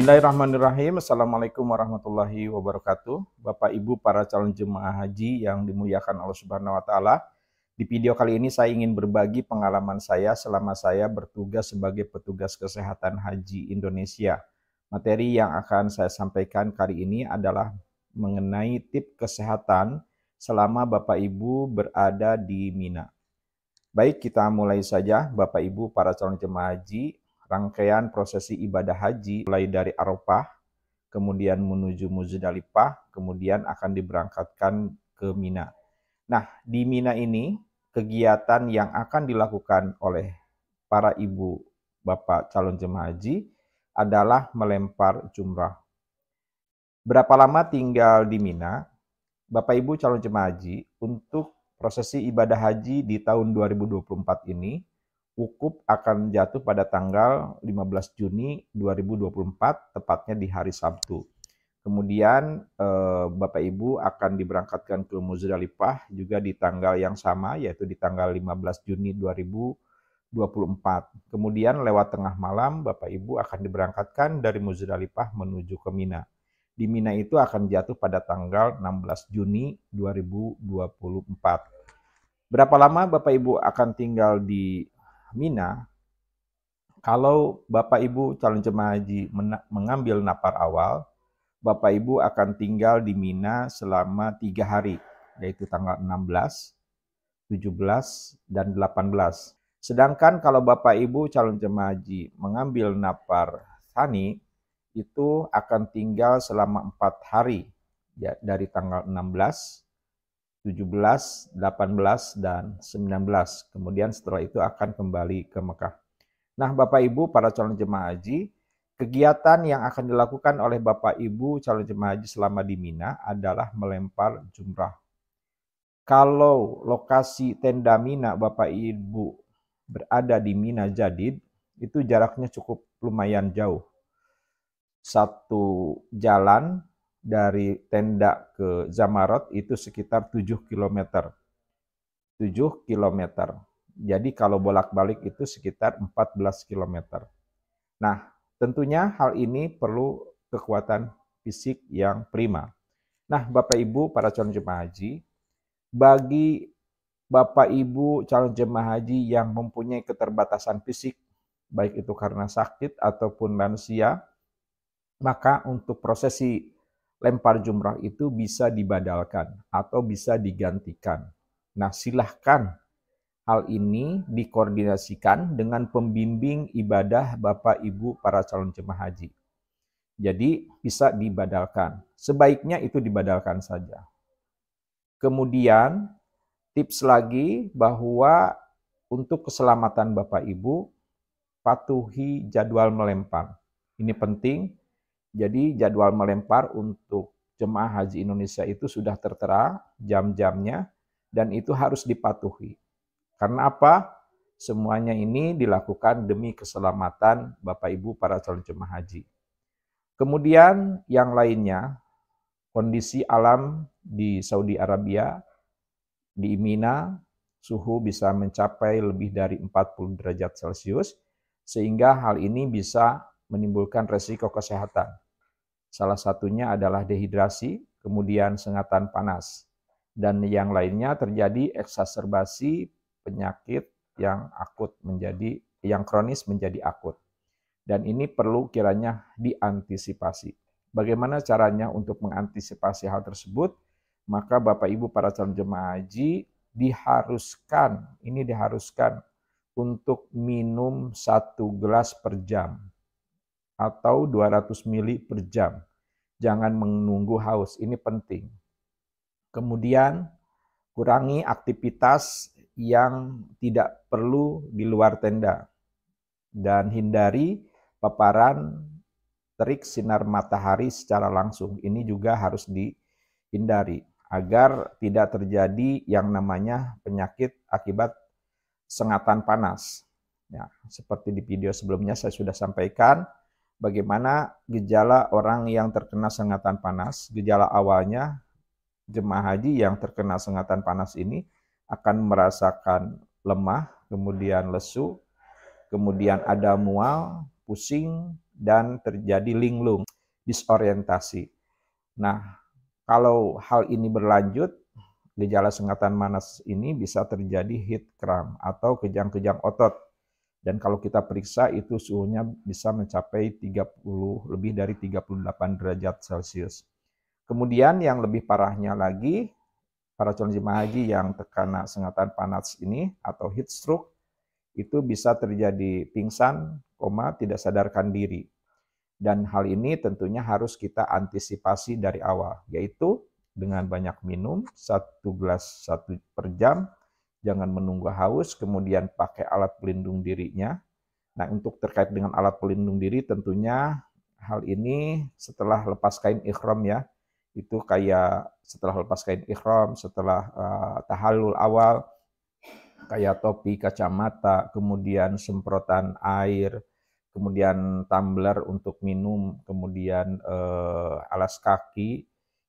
Bismillahirrahmanirrahim. Assalamualaikum warahmatullahi wabarakatuh. Bapak Ibu para calon jemaah haji yang dimuliakan Allah Subhanahu wa taala. Di video kali ini saya ingin berbagi pengalaman saya selama saya bertugas sebagai petugas kesehatan haji Indonesia. Materi yang akan saya sampaikan kali ini adalah mengenai tip kesehatan selama Bapak Ibu berada di Mina. Baik, kita mulai saja Bapak Ibu para calon jemaah haji rangkaian prosesi ibadah haji mulai dari Arafah, kemudian menuju Muzdalifah, kemudian akan diberangkatkan ke Mina. Nah, di Mina ini kegiatan yang akan dilakukan oleh para ibu bapak calon jemaah haji adalah melempar jumrah. Berapa lama tinggal di Mina? Bapak Ibu calon jemaah haji untuk prosesi ibadah haji di tahun 2024 ini wukuf akan jatuh pada tanggal 15 Juni 2024, tepatnya di hari Sabtu. Kemudian eh, Bapak Ibu akan diberangkatkan ke Muzdalifah juga di tanggal yang sama, yaitu di tanggal 15 Juni 2024. Kemudian lewat tengah malam, Bapak Ibu akan diberangkatkan dari Muzdalifah menuju ke Mina. Di Mina itu akan jatuh pada tanggal 16 Juni 2024. Berapa lama Bapak Ibu akan tinggal di Mina, kalau Bapak Ibu calon jemaah haji mengambil napar awal, Bapak Ibu akan tinggal di Mina selama tiga hari, yaitu tanggal 16, 17, dan 18. Sedangkan kalau Bapak Ibu calon jemaah haji mengambil napar Sani, itu akan tinggal selama empat hari, ya, dari tanggal 16, 17, 18, dan 19. Kemudian setelah itu akan kembali ke Mekah. Nah, Bapak Ibu para calon jemaah haji, kegiatan yang akan dilakukan oleh Bapak Ibu calon jemaah haji selama di Mina adalah melempar jumrah. Kalau lokasi tenda Mina Bapak Ibu berada di Mina Jadid, itu jaraknya cukup lumayan jauh. Satu jalan dari tenda ke Zamarot itu sekitar 7 km. 7 km. Jadi kalau bolak-balik itu sekitar 14 km. Nah, tentunya hal ini perlu kekuatan fisik yang prima. Nah, Bapak Ibu para calon jemaah haji, bagi Bapak Ibu calon jemaah haji yang mempunyai keterbatasan fisik, baik itu karena sakit ataupun lansia, maka untuk prosesi lempar jumrah itu bisa dibadalkan atau bisa digantikan. Nah, silahkan hal ini dikoordinasikan dengan pembimbing ibadah Bapak Ibu para calon jemaah haji. Jadi bisa dibadalkan. Sebaiknya itu dibadalkan saja. Kemudian tips lagi bahwa untuk keselamatan Bapak Ibu patuhi jadwal melempar. Ini penting jadi jadwal melempar untuk jemaah haji Indonesia itu sudah tertera jam-jamnya dan itu harus dipatuhi. Karena apa? Semuanya ini dilakukan demi keselamatan Bapak Ibu para calon jemaah haji. Kemudian yang lainnya, kondisi alam di Saudi Arabia, di Mina, suhu bisa mencapai lebih dari 40 derajat Celcius, sehingga hal ini bisa menimbulkan resiko kesehatan. Salah satunya adalah dehidrasi, kemudian sengatan panas, dan yang lainnya terjadi eksaserbasi penyakit yang akut menjadi yang kronis menjadi akut. Dan ini perlu kiranya diantisipasi. Bagaimana caranya untuk mengantisipasi hal tersebut? Maka Bapak Ibu para calon jemaah haji diharuskan, ini diharuskan untuk minum satu gelas per jam atau 200 mili per jam. Jangan menunggu haus, ini penting. Kemudian kurangi aktivitas yang tidak perlu di luar tenda dan hindari paparan terik sinar matahari secara langsung. Ini juga harus dihindari agar tidak terjadi yang namanya penyakit akibat sengatan panas. Ya, seperti di video sebelumnya saya sudah sampaikan, bagaimana gejala orang yang terkena sengatan panas. Gejala awalnya jemaah haji yang terkena sengatan panas ini akan merasakan lemah, kemudian lesu, kemudian ada mual, pusing, dan terjadi linglung, disorientasi. Nah, kalau hal ini berlanjut, gejala sengatan manas ini bisa terjadi heat cramp atau kejang-kejang otot. Dan kalau kita periksa itu suhunya bisa mencapai 30 lebih dari 38 derajat Celcius. Kemudian yang lebih parahnya lagi, para calon jemaah haji yang terkena sengatan panas ini atau heat stroke itu bisa terjadi pingsan, koma, tidak sadarkan diri. Dan hal ini tentunya harus kita antisipasi dari awal, yaitu dengan banyak minum, satu gelas satu per jam, jangan menunggu haus, kemudian pakai alat pelindung dirinya. Nah, untuk terkait dengan alat pelindung diri tentunya hal ini setelah lepas kain ikhram ya, itu kayak setelah lepas kain ikhram, setelah uh, tahalul awal, kayak topi, kacamata, kemudian semprotan air, kemudian tumbler untuk minum, kemudian uh, alas kaki,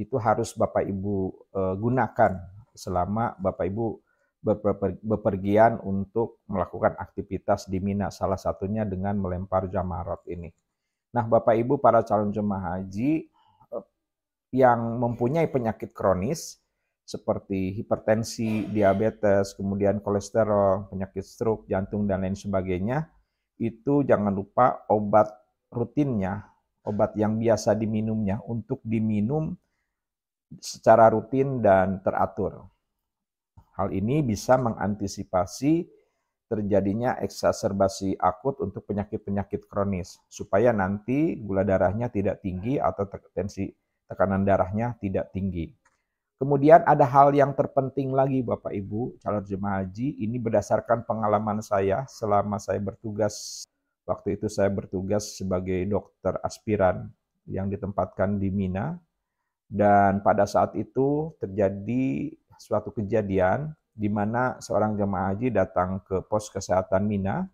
itu harus Bapak Ibu uh, gunakan selama Bapak Ibu bepergian untuk melakukan aktivitas di Mina, salah satunya dengan melempar jamarot ini. Nah, Bapak Ibu para calon jemaah haji yang mempunyai penyakit kronis, seperti hipertensi, diabetes, kemudian kolesterol, penyakit stroke, jantung, dan lain sebagainya, itu jangan lupa obat rutinnya, obat yang biasa diminumnya untuk diminum secara rutin dan teratur. Hal ini bisa mengantisipasi terjadinya eksaserbasi akut untuk penyakit-penyakit kronis, supaya nanti gula darahnya tidak tinggi atau tensi tekanan darahnya tidak tinggi. Kemudian ada hal yang terpenting lagi Bapak Ibu calon jemaah haji, ini berdasarkan pengalaman saya selama saya bertugas, waktu itu saya bertugas sebagai dokter aspiran yang ditempatkan di Mina, dan pada saat itu terjadi suatu kejadian di mana seorang jemaah haji datang ke pos kesehatan Mina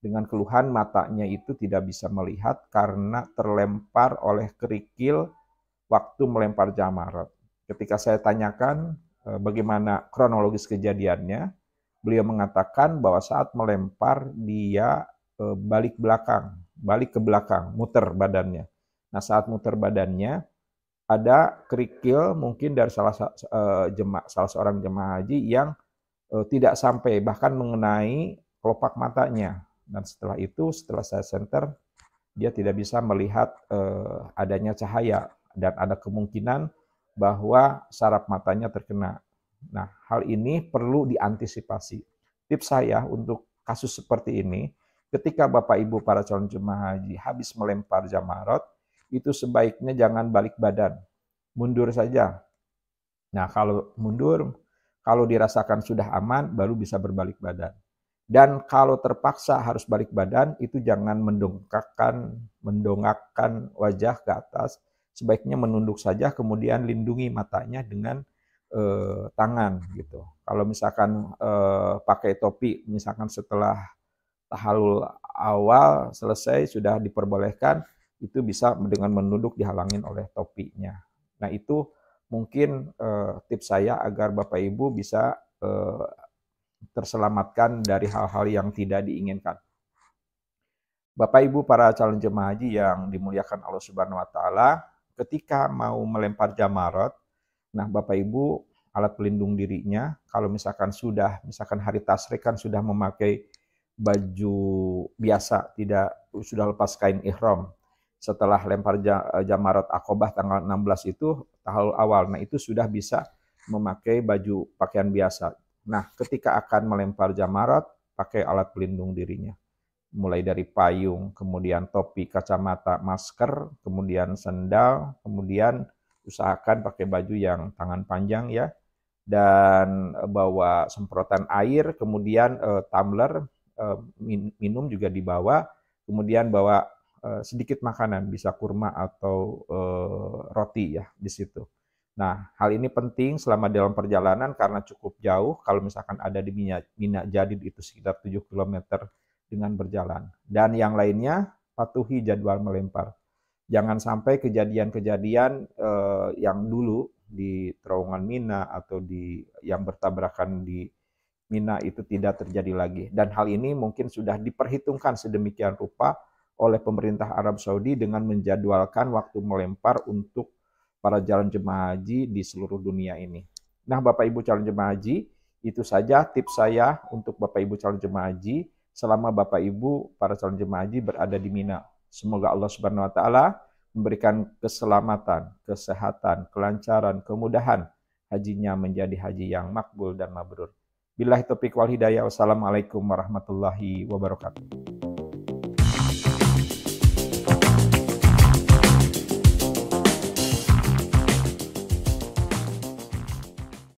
dengan keluhan matanya itu tidak bisa melihat karena terlempar oleh kerikil waktu melempar jamarat ketika saya tanyakan eh, bagaimana kronologis kejadiannya, beliau mengatakan bahwa saat melempar dia eh, balik belakang, balik ke belakang, muter badannya. Nah, saat muter badannya ada kerikil mungkin dari salah uh, jemaah salah seorang jemaah haji yang tidak sampai bahkan mengenai kelopak matanya. Dan setelah itu, setelah saya center, dia tidak bisa melihat adanya cahaya dan ada kemungkinan bahwa saraf matanya terkena. Nah, hal ini perlu diantisipasi. Tips saya untuk kasus seperti ini, ketika Bapak Ibu para calon jemaah haji habis melempar jamarot, itu sebaiknya jangan balik badan. Mundur saja. Nah, kalau mundur, kalau dirasakan sudah aman, baru bisa berbalik badan. Dan kalau terpaksa harus balik badan, itu jangan mendongakkan, mendongakkan wajah ke atas, sebaiknya menunduk saja kemudian lindungi matanya dengan eh, tangan gitu. Kalau misalkan eh, pakai topi misalkan setelah tahalul awal selesai sudah diperbolehkan itu bisa dengan menunduk dihalangin oleh topinya. Nah, itu mungkin eh, tips saya agar Bapak Ibu bisa eh, terselamatkan dari hal-hal yang tidak diinginkan. Bapak Ibu para calon jemaah haji yang dimuliakan Allah Subhanahu wa taala, ketika mau melempar jamarot, nah Bapak Ibu alat pelindung dirinya, kalau misalkan sudah, misalkan hari tasrik kan sudah memakai baju biasa, tidak sudah lepas kain ihram. Setelah lempar jamarot akobah tanggal 16 itu tahun awal, nah itu sudah bisa memakai baju pakaian biasa. Nah, ketika akan melempar jamarot, pakai alat pelindung dirinya. Mulai dari payung, kemudian topi, kacamata, masker, kemudian sendal, kemudian usahakan pakai baju yang tangan panjang ya, dan bawa semprotan air, kemudian uh, tumbler uh, minum juga dibawa, kemudian bawa uh, sedikit makanan, bisa kurma atau uh, roti ya di situ. Nah, hal ini penting selama dalam perjalanan karena cukup jauh. Kalau misalkan ada di Mina, Mina Jadid itu sekitar 7 km dengan berjalan. Dan yang lainnya, patuhi jadwal melempar. Jangan sampai kejadian-kejadian eh, yang dulu di terowongan Mina atau di yang bertabrakan di Mina itu tidak terjadi lagi. Dan hal ini mungkin sudah diperhitungkan sedemikian rupa oleh pemerintah Arab Saudi dengan menjadwalkan waktu melempar untuk para jalan jemaah haji di seluruh dunia ini. Nah, Bapak Ibu calon jemaah haji, itu saja tips saya untuk Bapak Ibu calon jemaah haji selama Bapak Ibu para calon jemaah haji berada di Mina. Semoga Allah Subhanahu wa taala memberikan keselamatan, kesehatan, kelancaran, kemudahan hajinya menjadi haji yang makbul dan mabrur. Billahi taufiq wal hidayah. Wassalamualaikum warahmatullahi wabarakatuh.